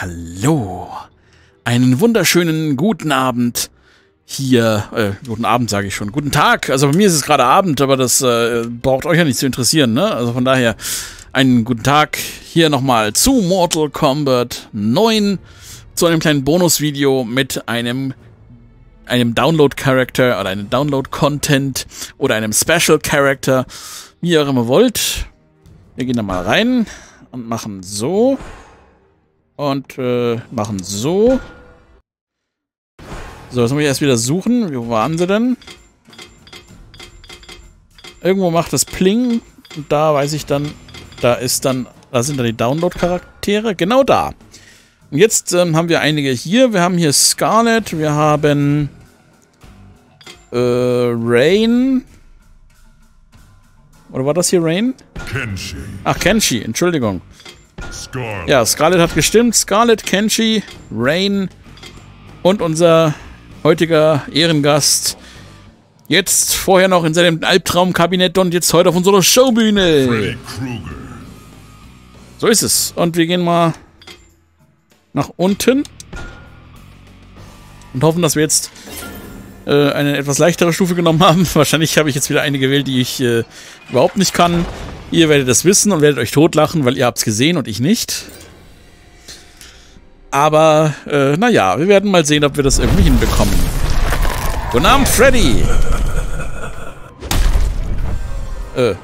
Hallo. Einen wunderschönen guten Abend hier. Äh, guten Abend sage ich schon. Guten Tag. Also bei mir ist es gerade Abend, aber das äh, braucht euch ja nicht zu interessieren, ne? Also von daher einen guten Tag hier nochmal zu Mortal Kombat 9 zu einem kleinen Bonusvideo mit einem einem Download-Character oder einem Download-Content oder einem Special-Character, wie ihr auch immer wollt. Wir gehen da mal rein und machen so. Und äh, machen so. So, jetzt muss ich erst wieder suchen. Wo waren sie denn? Irgendwo macht es Pling. Und da weiß ich dann, da ist dann, da sind dann die Download-Charaktere. Genau da. Und jetzt ähm, haben wir einige hier. Wir haben hier Scarlet, wir haben äh, Rain. Oder war das hier Rain? Kenshi. Ach, Kenshi, Entschuldigung. Ja, Scarlet hat gestimmt. Scarlet, Kenshi, Rain und unser heutiger Ehrengast. Jetzt vorher noch in seinem Albtraumkabinett und jetzt heute auf unserer Showbühne. So ist es. Und wir gehen mal nach unten und hoffen, dass wir jetzt äh, eine etwas leichtere Stufe genommen haben. Wahrscheinlich habe ich jetzt wieder eine gewählt, die ich äh, überhaupt nicht kann. Ihr werdet das wissen und werdet euch totlachen, weil ihr habt es gesehen und ich nicht. Aber, äh, naja, wir werden mal sehen, ob wir das irgendwie hinbekommen. Guten Abend, Freddy! Äh.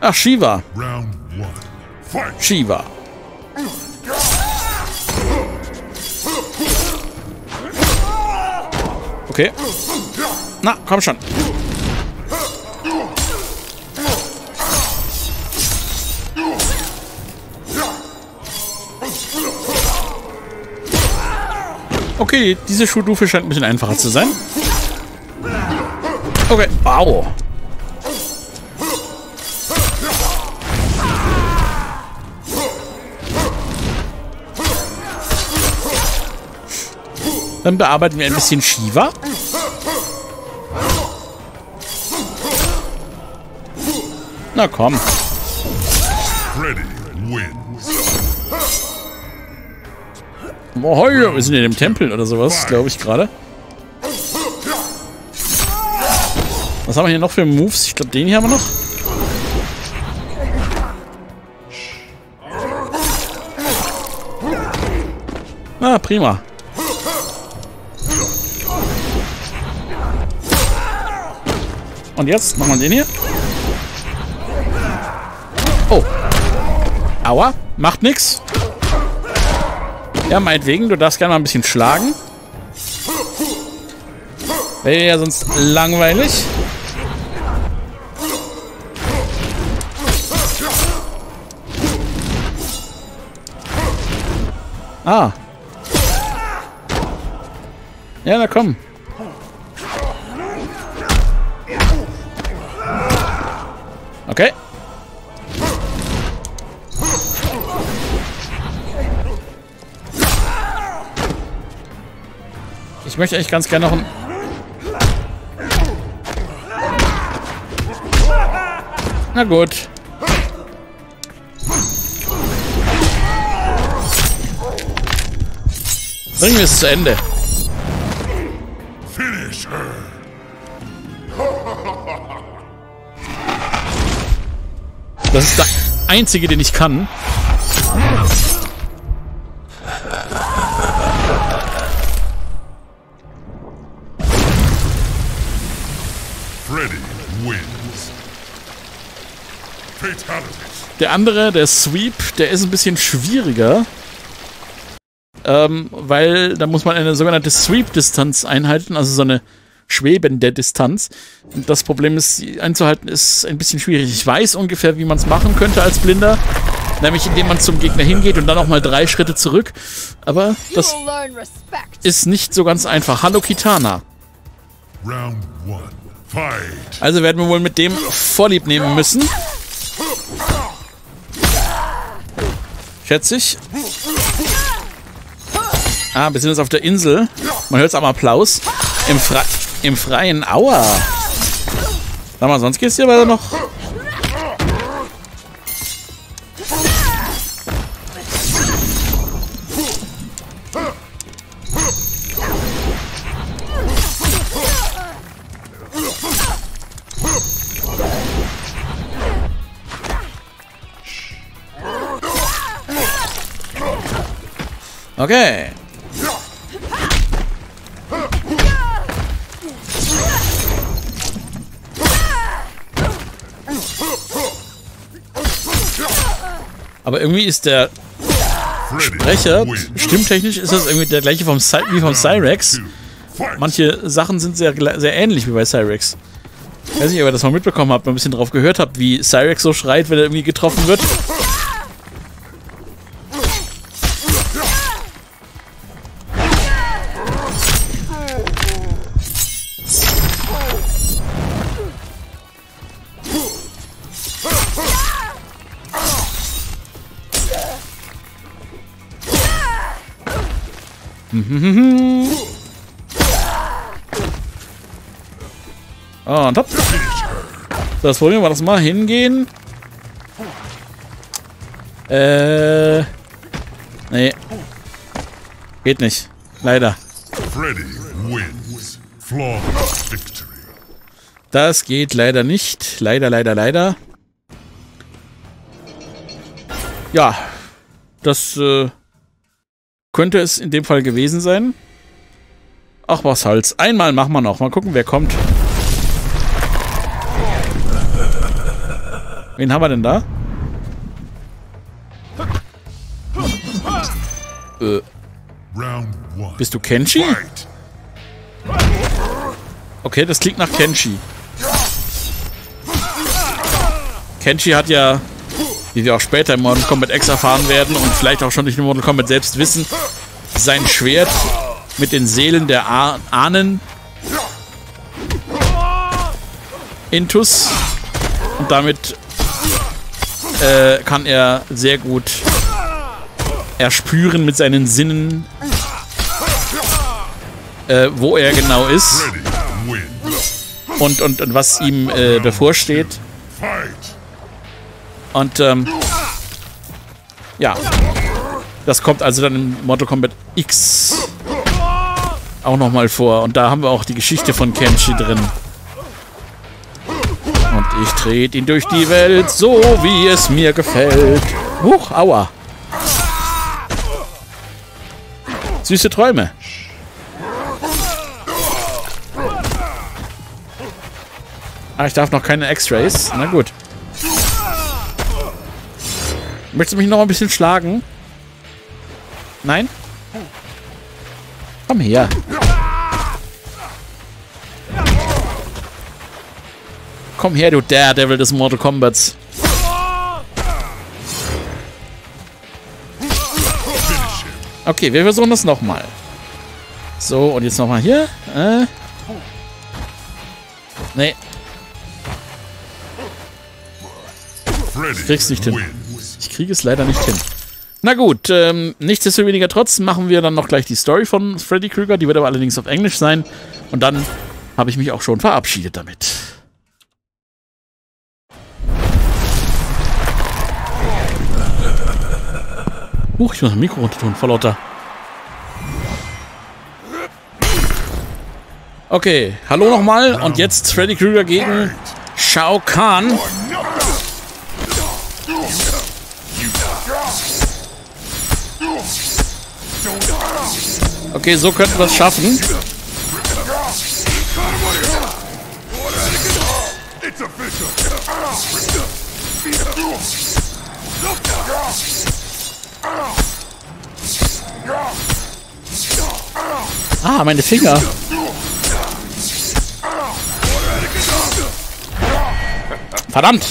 Ach, Shiva. Shiva. Okay. Na, komm schon. Okay, diese Schuhdufe scheint ein bisschen einfacher zu sein. Okay, wow. Dann bearbeiten wir ein bisschen Shiva. Na komm. Oh, wir sind in dem Tempel oder sowas, glaube ich gerade. Was haben wir hier noch für Moves? Ich glaube, den hier haben wir noch. Ah, prima. Und jetzt machen wir den hier. Oh. Aua. Macht nix. Ja, meinetwegen. Du darfst gerne mal ein bisschen schlagen. Wäre ja sonst langweilig. Ah. Ja, na komm. Okay. Ich möchte eigentlich ganz gerne noch ein... Na gut. Bringen wir es zu Ende. Das ist der einzige, den ich kann. Der andere, der Sweep, der ist ein bisschen schwieriger. Ähm, weil da muss man eine sogenannte Sweep-Distanz einhalten, also so eine schwebende Distanz. Und das Problem ist, sie einzuhalten ist ein bisschen schwierig. Ich weiß ungefähr, wie man es machen könnte als Blinder. Nämlich indem man zum Gegner hingeht und dann auch mal drei Schritte zurück. Aber das ist nicht so ganz einfach. Hallo Kitana. Also werden wir wohl mit dem Vorlieb nehmen müssen. Schätze ich. Ah, wir sind jetzt auf der Insel. Man hört es am Applaus. Im, Fre Im freien Aua. Sag mal, sonst geht's hier weiter noch. Okay. Aber irgendwie ist der Sprecher, stimmtechnisch ist das irgendwie der gleiche vom Cy wie vom Cyrex. Manche Sachen sind sehr, sehr ähnlich wie bei Cyrex. Ich weiß nicht, ob ihr das mal mitbekommen habt, mal ein bisschen drauf gehört habt, wie Cyrex so schreit, wenn er irgendwie getroffen wird. Ah, und hopp. Das Problem war, das mal hingehen. Äh. Nee. Geht nicht. Leider. Freddy wins. Flawless victory. Das geht leider nicht. Leider, leider, leider. Ja. Das, äh, könnte es in dem Fall gewesen sein. Ach, was soll's. Einmal machen wir noch. Mal gucken, wer kommt. Wen haben wir denn da? Äh. Bist du Kenshi? Okay, das klingt nach Kenshi. Kenshi hat ja, wie wir auch später im Mortal Kombat X erfahren werden und vielleicht auch schon durch den Mortal Kombat selbst wissen, sein Schwert mit den Seelen der ah Ahnen Intus und damit äh, kann er sehr gut erspüren mit seinen Sinnen, äh, wo er genau ist und, und, und was ihm äh, bevorsteht. Und ähm, ja, das kommt also dann im Mortal Kombat X auch nochmal vor. Und da haben wir auch die Geschichte von Kenshi drin. Ich trete ihn durch die Welt, so wie es mir gefällt. Huch, aua. Süße Träume. Ah, ich darf noch keine X-Rays. Na gut. Möchtest du mich noch ein bisschen schlagen? Nein? Komm her. Komm her, du Daredevil des Mortal Kombats. Okay, wir versuchen das nochmal. So, und jetzt nochmal hier. Äh. Nee. Ich krieg's nicht hin. Ich kriege es leider nicht hin. Na gut, ähm, nichtsdestoweniger trotz machen wir dann noch gleich die Story von Freddy Krueger. Die wird aber allerdings auf Englisch sein. Und dann habe ich mich auch schon verabschiedet damit. Huch, ich muss ein Mikro runter tun, voll lauter. Okay, hallo nochmal und jetzt Freddy Krueger gegen Shao Kahn. Okay, so könnten wir es schaffen. Ah, meine Finger. Verdammt!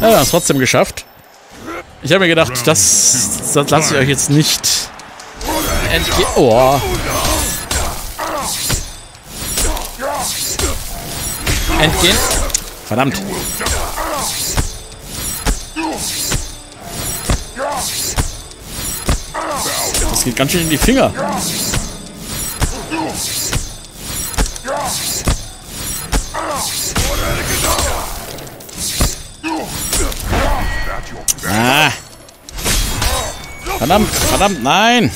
Ja, wir haben es trotzdem geschafft. Ich habe mir gedacht, das, das lasse ich euch jetzt nicht entgehen. Oh. Entgehen. Verdammt. Das geht ganz schön in die Finger. Ah. Verdammt, verdammt, nein.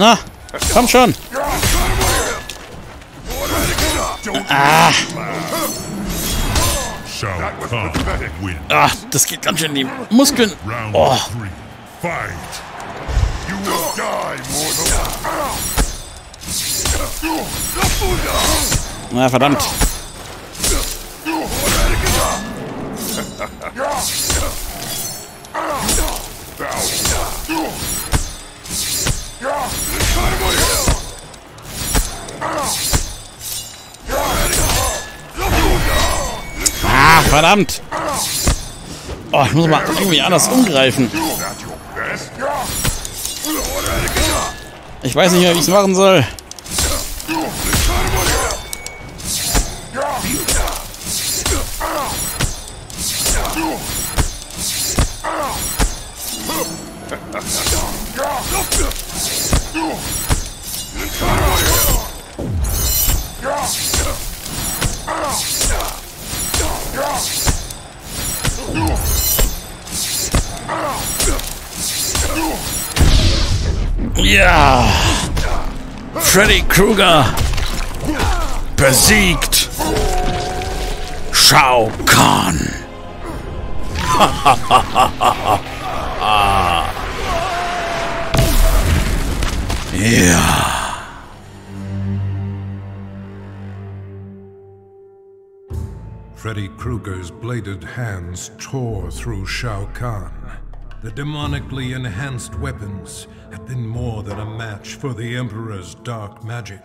Na, komm schon. Ah. Ah, das geht ganz schön in die Muskeln. Oh. Na, verdammt. Verdammt. Oh, ich muss mal irgendwie anders umgreifen. Ich weiß nicht mehr, wie ich es machen soll. Ja! Freddy Krueger besiegt Shao Kahn. ja. Freddy Krueger's bladed hands tore through Shao Kahn. The demonically enhanced weapons had been more than a match for the Emperor's dark magic.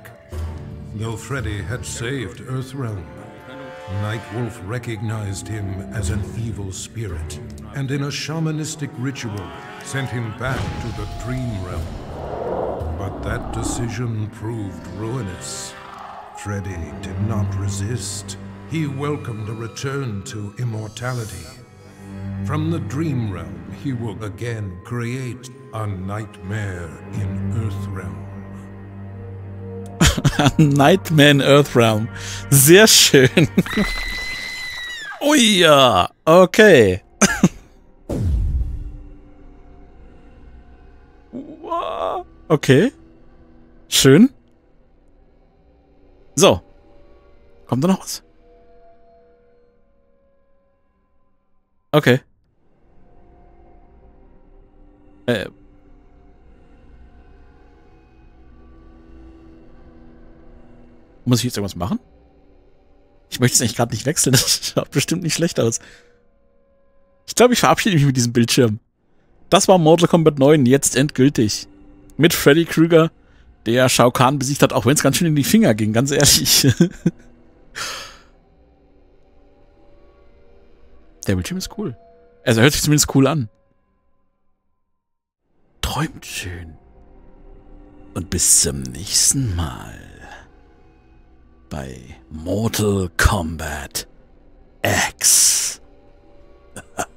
Though Freddy had saved Earthrealm, Nightwolf recognized him as an evil spirit, and in a shamanistic ritual sent him back to the Dream Realm. But that decision proved ruinous. Freddy did not resist. He welcomed a return to immortality. From the Dream Realm, he will again create a nightmare in Earthrealm. Nightmare in Earthrealm. Sehr schön. oh ja, okay. okay. Schön. So. Kommt da noch was? Okay. Äh. Muss ich jetzt irgendwas machen? Ich möchte es eigentlich gerade nicht wechseln. Das schaut bestimmt nicht schlecht aus. Ich glaube, ich verabschiede mich mit diesem Bildschirm. Das war Mortal Kombat 9, jetzt endgültig. Mit Freddy Krueger, der Shao Kahn besiegt hat, auch wenn es ganz schön in die Finger ging, ganz ehrlich. der Bildschirm ist cool. Also hört sich zumindest cool an. Träumt schön. Und bis zum nächsten Mal by Mortal Kombat X.